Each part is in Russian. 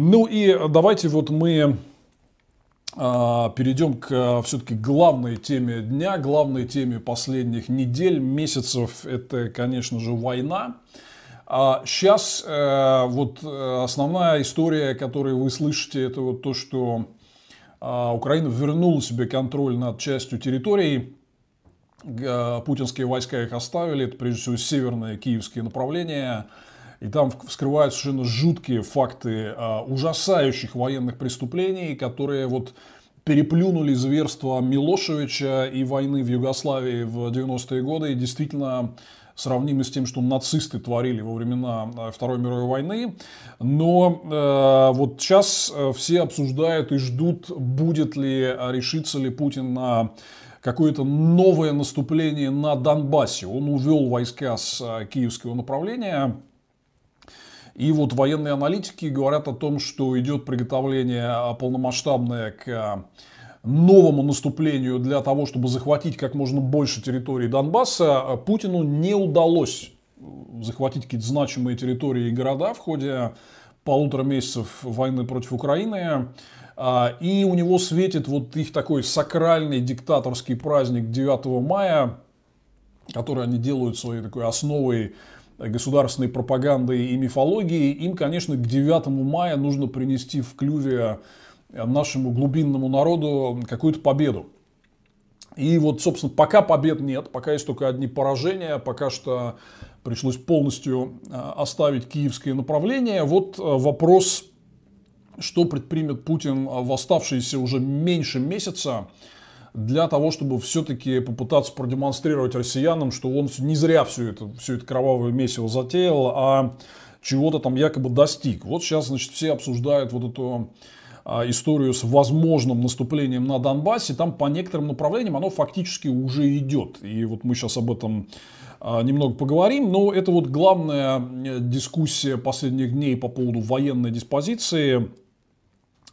Ну и давайте вот мы а, перейдем к все-таки главной теме дня, главной теме последних недель, месяцев. Это, конечно же, война. А сейчас э, вот э, основная история, которую вы слышите, это вот то, что а, Украина вернула себе контроль над частью территорий. Э, путинские войска их оставили, это прежде всего северное киевское направление. И там вскрывают совершенно жуткие факты а, ужасающих военных преступлений, которые вот переплюнули зверства Милошевича и войны в Югославии в 90-е годы. И действительно сравнимы с тем, что нацисты творили во времена а, Второй мировой войны. Но э, вот сейчас э, все обсуждают и ждут, будет ли, решится ли Путин на какое-то новое наступление на Донбассе. Он увел войска с а, киевского направления. И вот военные аналитики говорят о том, что идет приготовление а, полномасштабное к а, новому наступлению для того, чтобы захватить как можно больше территории Донбасса. А Путину не удалось захватить какие-то значимые территории и города в ходе полутора месяцев войны против Украины. И у него светит вот их такой сакральный диктаторский праздник 9 мая, который они делают своей такой основой государственной пропагандой и мифологии, им, конечно, к 9 мая нужно принести в клюве нашему глубинному народу какую-то победу. И вот, собственно, пока побед нет, пока есть только одни поражения, пока что пришлось полностью э, оставить киевское направление. Вот э, вопрос, что предпримет Путин в оставшиеся уже меньше месяца для того, чтобы все-таки попытаться продемонстрировать россиянам, что он не зря все это, все это кровавое месиво затеял, а чего-то там якобы достиг. Вот сейчас, значит, все обсуждают вот эту а, историю с возможным наступлением на Донбассе. Там по некоторым направлениям оно фактически уже идет. И вот мы сейчас об этом а, немного поговорим. Но это вот главная э, дискуссия последних дней по поводу военной диспозиции.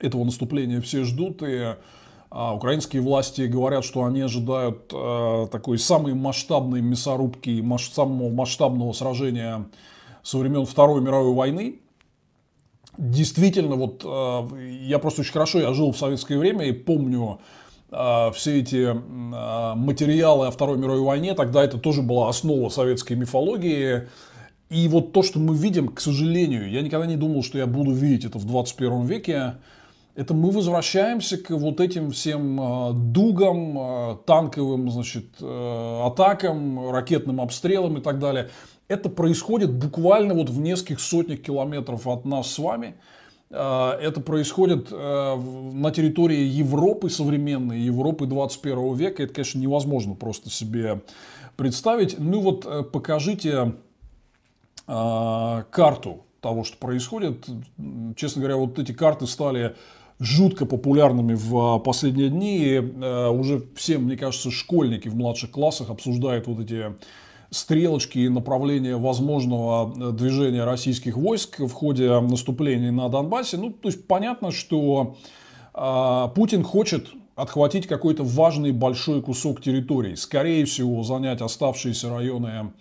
Этого наступления все ждут. И а украинские власти говорят, что они ожидают э, такой самой масштабной мясорубки, маш, самого масштабного сражения со времен Второй мировой войны. Действительно, вот э, я просто очень хорошо, я жил в советское время и помню э, все эти э, материалы о Второй мировой войне. Тогда это тоже была основа советской мифологии. И вот то, что мы видим, к сожалению, я никогда не думал, что я буду видеть это в 21 веке это мы возвращаемся к вот этим всем а, дугам, а, танковым значит, э, атакам, ракетным обстрелам и так далее. Это происходит буквально вот в нескольких сотнях километров от нас с вами. А, это происходит э, на территории Европы современной, Европы 21 века. Это, конечно, невозможно просто себе представить. Ну вот э, покажите карту того, что происходит. Честно говоря, вот эти карты стали жутко популярными в а, последние дни. И э, уже все, мне кажется, школьники в младших классах обсуждают вот эти стрелочки и направления возможного э, движения российских войск в ходе наступления на Донбассе. Ну, то есть понятно, что Путин хочет отхватить какой-то важный большой кусок территории. Скорее всего, занять оставшиеся районы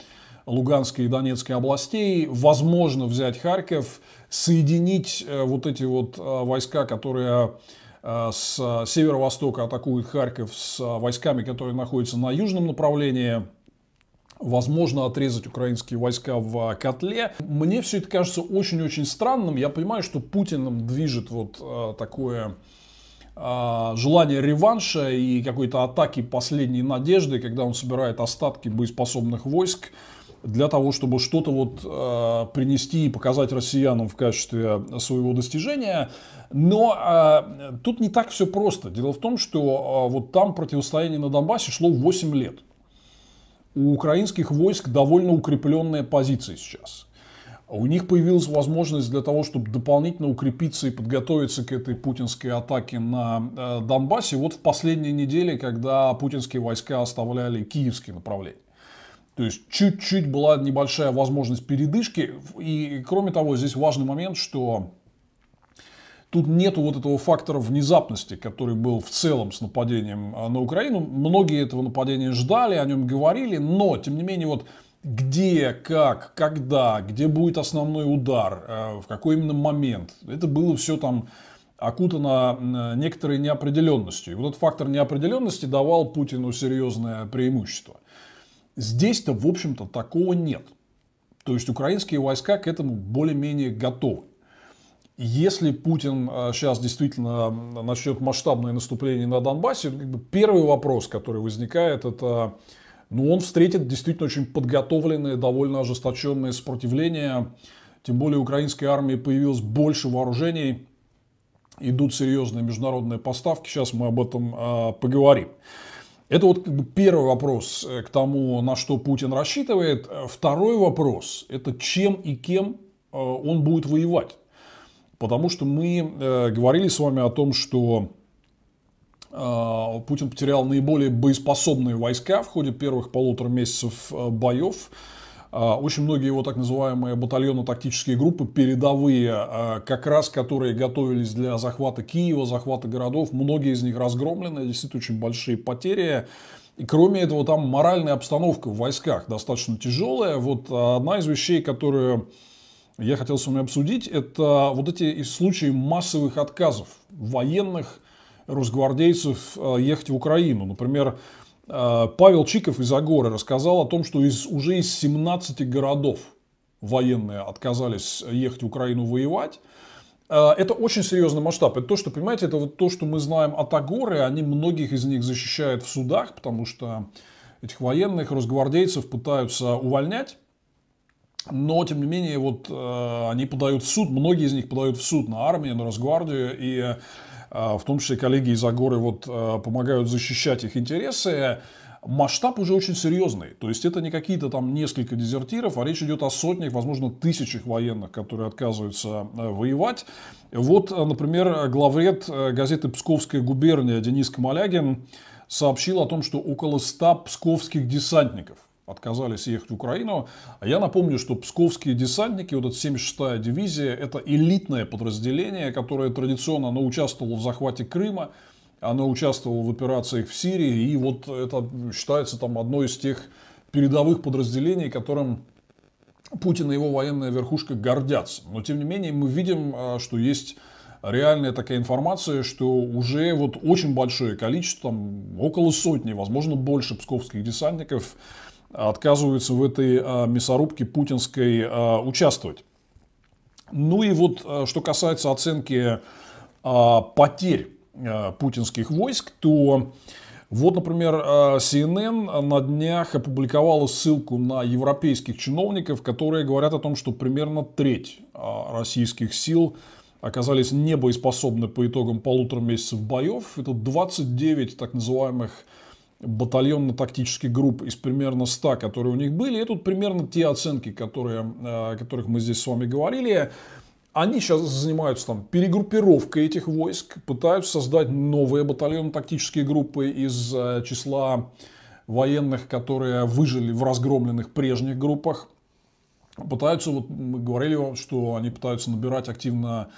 Луганской и Донецкой областей, возможно взять Харьков, соединить э, вот эти вот э, войска, которые э, с северо-востока атакуют Харьков с войсками, которые находятся на южном направлении, возможно отрезать украинские войска в котле. Мне все это кажется очень-очень странным. Я понимаю, что Путиным движет вот такое желание реванша и какой-то атаки последней надежды, когда он собирает остатки боеспособных войск для того, чтобы что-то вот э, принести и показать россиянам в качестве своего достижения. Но э, тут не так все просто. Дело в том, что э, вот там противостояние на Донбассе шло 8 лет. У украинских войск довольно укрепленная позиция сейчас. У них появилась возможность для того, чтобы дополнительно укрепиться и подготовиться к этой путинской атаке на э, Донбассе. Вот в последние недели, когда путинские войска оставляли киевские направления. То есть чуть-чуть была небольшая возможность передышки. И кроме того, здесь важный момент, что тут нету вот этого фактора внезапности, который был в целом с нападением а, на Украину. Многие этого нападения ждали, о нем говорили, но, тем не менее, вот где, как, когда, где будет основной удар, э, в какой именно момент. Это было все там окутано некоторой неопределенностью. И вот этот фактор неопределенности давал Путину серьезное преимущество. Здесь-то, в общем-то, такого нет. То есть украинские войска к этому более-менее готовы. Если Путин сейчас э, действительно начнет масштабное наступление на Донбассе, бы первый вопрос, который возникает, это ну, он встретит действительно очень подготовленное, довольно ожесточенное сопротивление. Тем более украинской армии появилось больше вооружений, идут серьезные международные поставки. Сейчас мы об этом э, поговорим. Это вот как бы первый вопрос э, к тому, на что Путин рассчитывает. Второй вопрос – это чем и кем э, он будет воевать. Потому что мы э, говорили с вами о том, что Путин потерял наиболее боеспособные войска в ходе первых полутора месяцев боев. А, очень многие его так называемые батальонно-тактические группы, передовые, а, как раз которые готовились для захвата Киева, захвата городов, многие из них разгромлены, действительно очень большие потери. И кроме этого, там моральная обстановка в войсках достаточно тяжелая. Вот одна из вещей, которую я хотел с вами обсудить, это вот эти случаи массовых отказов военных, росгвардейцев а, ехать в Украину. Например, Павел Чиков из Агоры рассказал о том, что из, уже из 17 городов военные отказались ехать в Украину воевать. Э, это очень серьезный масштаб. Это то, что, понимаете, это вот то, что мы знаем от Агоры. Они многих из них защищают в судах, потому что этих военных, росгвардейцев пытаются увольнять. Но, тем не менее, вот э, они подают в суд, многие из них подают в суд на армию, на Росгвардию. И в том числе коллеги из Агоры вот а, помогают защищать их интересы, масштаб уже очень серьезный. То есть это не какие-то там несколько дезертиров, а речь идет о сотнях, возможно, тысячах военных, которые отказываются а, воевать. Вот, например, главред газеты «Псковская губерния» Денис Камалягин сообщил о том, что около 100 псковских десантников отказались ехать в Украину. А я напомню, что псковские десантники, вот эта 76-я дивизия, это элитное подразделение, которое традиционно оно участвовало в захвате Крыма, оно участвовало в операциях в Сирии, и вот это считается там одной из тех передовых подразделений, которым Путин и его военная верхушка гордятся. Но тем не менее мы видим, а, что есть реальная такая информация, что уже вот очень большое количество, там, около сотни, возможно больше псковских десантников отказываются в этой а, мясорубке путинской а, участвовать. Ну и вот, а, что касается оценки потерь путинских войск, то вот, например, CNN на днях опубликовала ссылку на европейских чиновников, которые говорят о том, что примерно треть российских сил оказались небоеспособны по итогам полутора месяцев боев. Это 29 так называемых батальонно-тактических групп из примерно 100, которые у них были. И тут примерно те оценки, которые, о которых мы здесь с вами говорили. Они сейчас занимаются там перегруппировкой этих войск, пытаются создать новые батальонно-тактические группы из э, числа военных, которые выжили в разгромленных прежних группах. Пытаются, вот мы говорили, что они пытаются набирать активно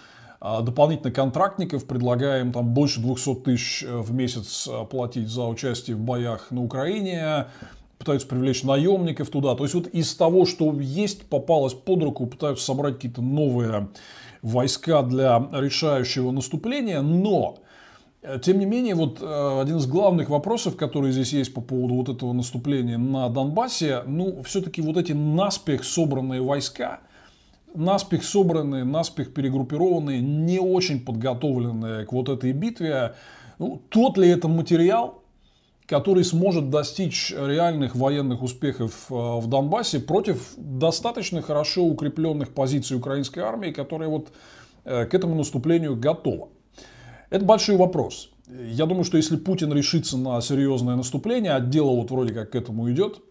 дополнительно контрактников, предлагаем там больше 200 тысяч э, в месяц э, платить за участие в боях на Украине, пытаются привлечь наемников туда. То есть вот из того, что есть, попалось под руку, пытаются собрать какие-то новые войска для решающего наступления, но э, тем не менее, вот один из главных вопросов, который здесь есть по поводу вот этого наступления на Донбассе, ну, все-таки вот эти наспех собранные войска – наспех собранные, наспех перегруппированные, не очень подготовленные к вот этой битве. Ну, тот ли это материал, который сможет достичь реальных военных успехов э, в Донбассе против достаточно хорошо укрепленных позиций украинской армии, которая вот э, к этому наступлению готова? Это большой вопрос. Я думаю, что если Путин решится на серьезное наступление, а дело вот вроде как к этому идет,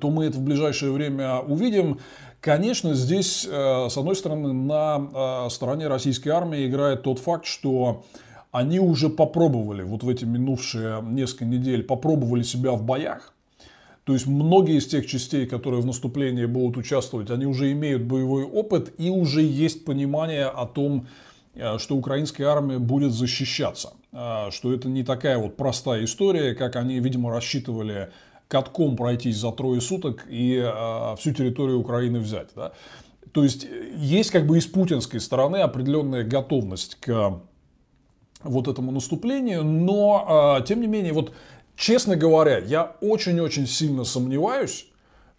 то мы это в ближайшее время увидим. Конечно, здесь, э, с одной стороны, на э, стороне российской армии играет тот факт, что они уже попробовали, вот в эти минувшие несколько недель, попробовали себя в боях. То есть многие из тех частей, которые в наступлении будут участвовать, они уже имеют боевой опыт и уже есть понимание о том, э, что украинская армия будет защищаться. Что это не такая вот простая история, как они, видимо, рассчитывали катком пройтись за трое суток и э, всю территорию Украины взять. Да? То есть есть как бы и с путинской стороны определенная готовность к вот этому наступлению, но тем не менее, вот честно говоря, я очень-очень сильно сомневаюсь,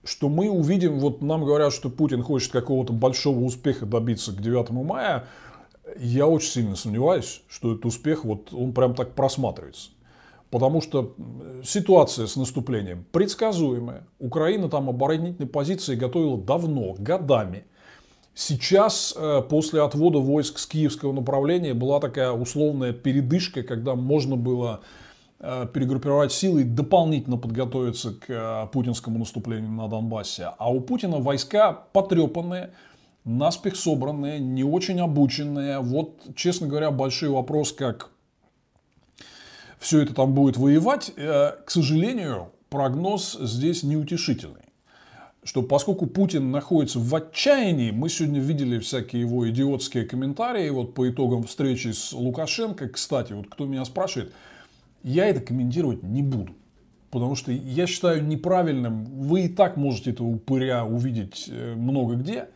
что мы увидим, вот нам говорят, что Путин хочет какого-то большого успеха добиться к 9 мая, я очень сильно сомневаюсь, что этот успех, вот он прям так просматривается. Потому что ситуация с наступлением предсказуемая. Украина там оборонительные позиции готовила давно, годами. Сейчас, э, после отвода войск с киевского направления, была такая условная передышка, когда можно было Э, перегруппировать силы и дополнительно подготовиться к э, путинскому наступлению на Донбассе. А у Путина войска потрепанные, наспех собранные, не очень обученные. Вот, честно говоря, большой вопрос, как все это там будет воевать. Э, к сожалению, прогноз здесь неутешительный. Что поскольку Путин находится в отчаянии, мы сегодня видели всякие его идиотские комментарии вот по итогам встречи с Лукашенко. Кстати, вот кто меня спрашивает – я это комментировать не буду. Потому что я считаю неправильным, вы и так можете этого упыря увидеть э, много где.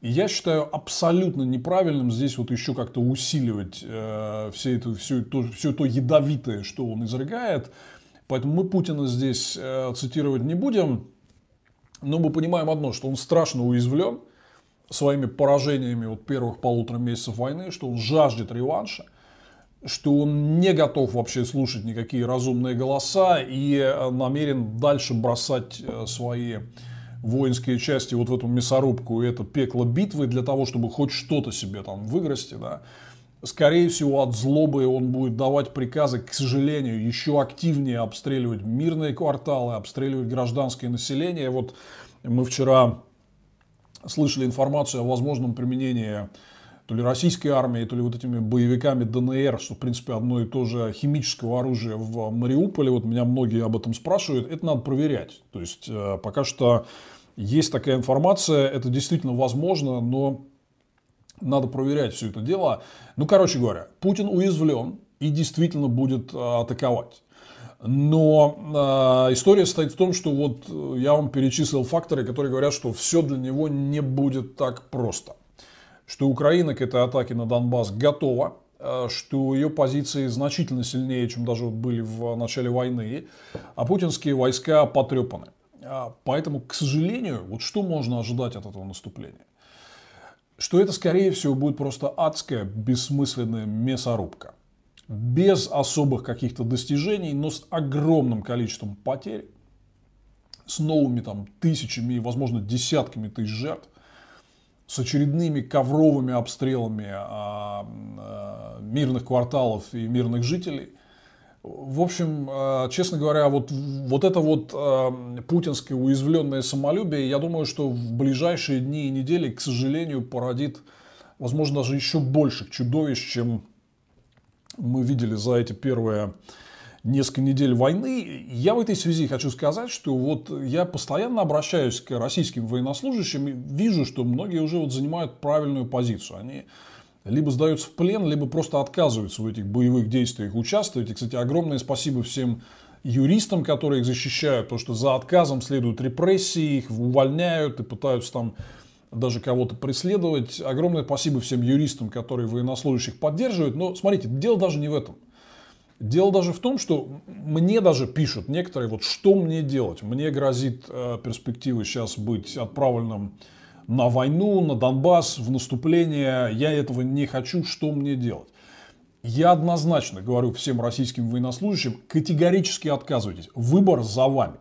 И я считаю абсолютно неправильным здесь вот еще как-то усиливать э, все это, все, то, все то ядовитое, что он изрыгает. Поэтому мы Путина здесь э, цитировать не будем. Но мы понимаем одно, что он страшно уязвлен своими поражениями вот первых полутора месяцев войны, что он жаждет реванша – что он не готов вообще слушать никакие разумные голоса и э, намерен дальше бросать э, свои воинские части вот в эту мясорубку и это пекло битвы для того, чтобы хоть что-то себе там выгрести, да. Скорее всего, от злобы он будет давать приказы, к сожалению, еще активнее обстреливать мирные кварталы, обстреливать гражданское население. Вот мы вчера слышали информацию о возможном применении то ли российской армией, то ли вот этими боевиками ДНР, что, в принципе, одно и то же химического оружия в Мариуполе. Вот меня многие об этом спрашивают. Это надо проверять. То есть, э, пока что есть такая информация, это действительно возможно, но надо проверять все это дело. Ну, короче говоря, Путин уязвлен и действительно будет э, атаковать. Но э, история состоит в том, что вот я вам перечислил факторы, которые говорят, что все для него не будет так просто что Украина к этой атаке на Донбасс готова, э, что ее позиции значительно сильнее, чем даже были в начале войны, а путинские войска потрепаны. А, поэтому, к сожалению, вот что можно ожидать от этого наступления? Что это, скорее всего, будет просто адская, бессмысленная мясорубка. Без особых каких-то достижений, но с огромным количеством потерь, с новыми там тысячами, возможно, десятками тысяч жертв с очередными ковровыми обстрелами а, а, мирных кварталов и мирных жителей. В общем, а, честно говоря, вот, вот это вот путинское уязвленное самолюбие, я думаю, что в ближайшие дни и недели, к сожалению, породит, возможно, даже еще больше чудовищ, чем мы видели за эти первые несколько недель войны. Я в этой связи хочу сказать, что вот я постоянно обращаюсь к российским военнослужащим и вижу, что многие уже вот занимают правильную позицию. Они либо сдаются в плен, либо просто отказываются в этих боевых действиях участвовать. И, кстати, огромное спасибо всем юристам, которые их защищают, потому что за отказом следуют репрессии, их увольняют и пытаются там даже кого-то преследовать. Огромное спасибо всем юристам, которые военнослужащих поддерживают. Но смотрите, дело даже не в этом. Дело даже в том, что мне даже пишут некоторые, вот что мне делать. Мне грозит э, перспектива сейчас быть отправленным на войну, на Донбасс, в наступление. Я этого не хочу, что мне делать? Я однозначно говорю всем российским военнослужащим, категорически отказывайтесь. Выбор за вами.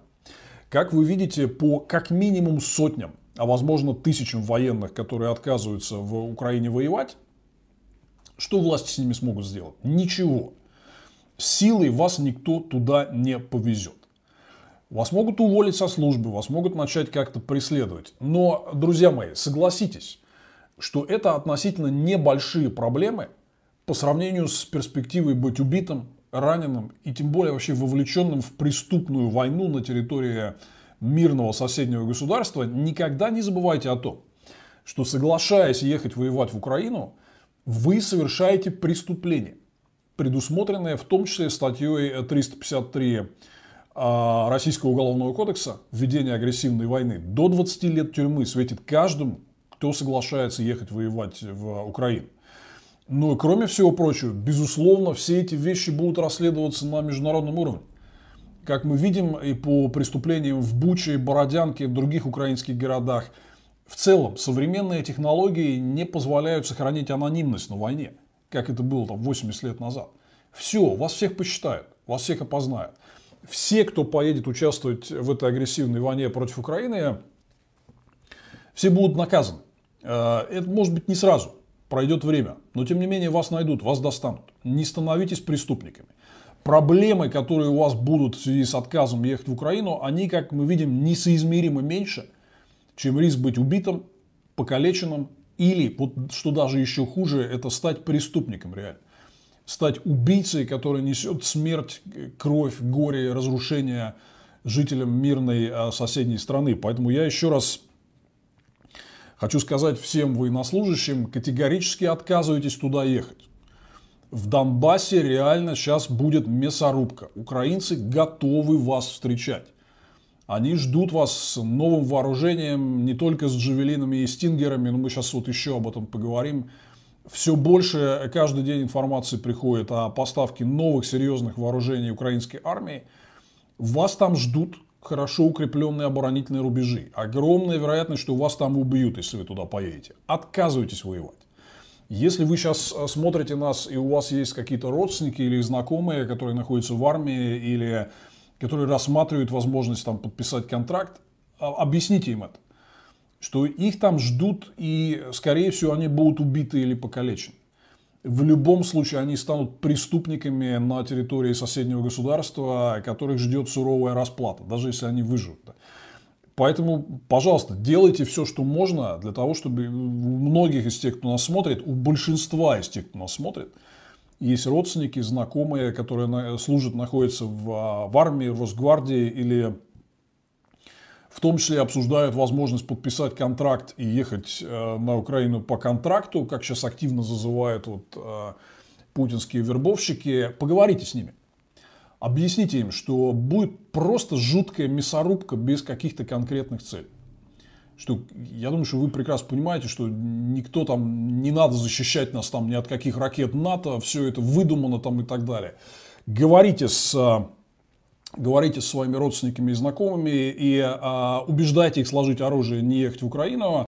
Как вы видите, по как минимум сотням, а возможно тысячам военных, которые отказываются в Украине воевать, что власти с ними смогут сделать? Ничего силой вас никто туда не повезет. Вас могут уволить со службы, вас могут начать как-то преследовать. Но, друзья мои, согласитесь, что это относительно небольшие проблемы по сравнению с перспективой быть убитым, раненым и тем более вообще вовлеченным в преступную войну на территории мирного соседнего государства. Никогда не забывайте о том, что соглашаясь ехать воевать в Украину, вы совершаете преступление – предусмотренные в том числе статьей 353 а, Российского уголовного кодекса введение агрессивной войны до 20 лет тюрьмы светит каждому, кто соглашается ехать воевать в Украину. Ну и кроме всего прочего, безусловно, все эти вещи будут расследоваться на международном уровне. Как мы видим и по преступлениям в Буче, Бородянке и других украинских городах, в целом современные технологии не позволяют сохранить анонимность на войне, как это было там 80 лет назад. Все, вас всех посчитают, вас всех опознают все, кто поедет участвовать в этой агрессивной войне против Украины, все будут наказаны. Э, это может быть не сразу, пройдет время, но тем не менее вас найдут, вас достанут. Не становитесь преступниками. Проблемы, которые у вас будут в связи с отказом ехать в Украину, они, как мы видим, несоизмеримо меньше, чем риск быть убитым, покалеченным или, что даже еще хуже, это стать преступником реально стать убийцей, который несет смерть, кровь, горе, разрушение жителям мирной а, соседней страны. Поэтому я еще раз хочу сказать всем военнослужащим, категорически отказывайтесь туда ехать. В Донбассе реально сейчас будет мясорубка. Украинцы готовы вас встречать. Они ждут вас с новым вооружением, не только с джавелинами и стингерами, но мы сейчас вот еще об этом поговорим все больше каждый день информации приходит о поставке новых серьезных вооружений украинской армии. Вас там ждут хорошо укрепленные оборонительные рубежи. Огромная вероятность, что вас там убьют, если вы туда поедете. Отказывайтесь воевать. Если вы сейчас э, смотрите нас и у вас есть какие-то родственники или знакомые, которые находятся в армии или которые рассматривают возможность там, подписать контракт, а, объясните им это что их там ждут и, скорее всего, они будут убиты или покалечены. В любом случае они станут преступниками на территории соседнего государства, которых ждет суровая расплата, даже если они выживут. Поэтому, пожалуйста, делайте все, что можно для того, чтобы у многих из тех, кто нас смотрит, у большинства из тех, кто нас смотрит, есть родственники, знакомые, которые служат, находятся в, а, в армии, в Росгвардии или в том числе обсуждают возможность подписать контракт и ехать э, на Украину по контракту, как сейчас активно зазывают вот, э, путинские вербовщики. Поговорите с ними. Объясните им, что будет просто жуткая мясорубка без каких-то конкретных целей. Что, я думаю, что вы прекрасно понимаете, что никто там, не надо защищать нас там ни от каких ракет НАТО, все это выдумано там и так далее. Говорите с говорите со своими родственниками и знакомыми и а, убеждайте их сложить оружие, не ехать в Украину.